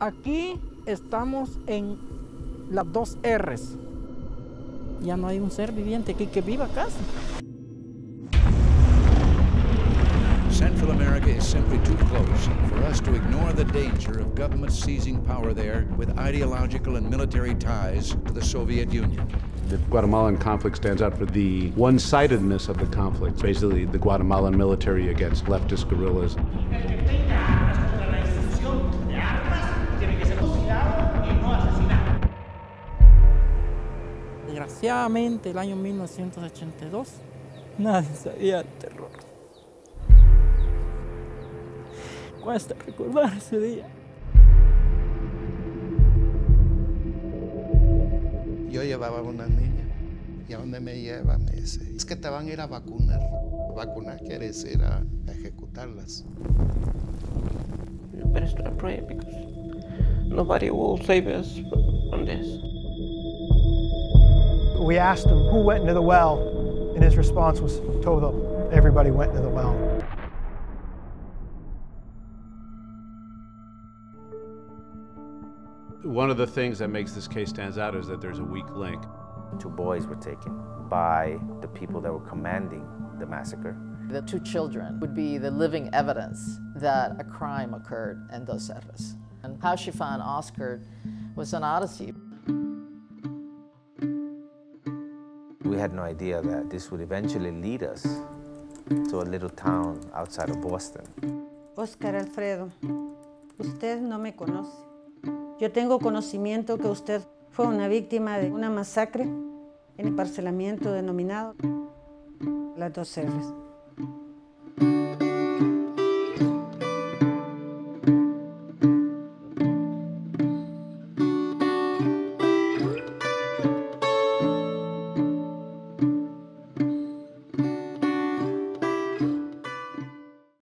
Aquí estamos en las dos Erres. Ya no hay un ser viviente aquí que viva casi. Central America is simply too close for us to ignore the danger of governments seizing power there with ideological and military ties to the Soviet Union. The Guatemalan conflict stands out for the one-sidedness of the conflict, basically the Guatemalan military against leftist guerrillas. Desgraciadamente, el año 1982, nadie sabía el terror. Cuesta recordar ese día. Yo llevaba una niña y a dónde me lleva me dice, es que te van a ir a vacunar. Vacunar quiere decir a, a ejecutarlas. Better start praying because nobody will save us from this. We asked him who went into the well, and his response was todo. Everybody went into the well. One of the things that makes this case stands out is that there's a weak link. Two boys were taken by the people that were commanding the massacre. The two children would be the living evidence that a crime occurred in Dos Erres. And how she found Oscar was an odyssey. We had no idea that this would eventually lead us to a little town outside of Boston. Oscar Alfredo, usted no me conoce. Yo tengo conocimiento que usted fue una víctima de una masacre en el parcelamiento denominado Las Dos Cerros.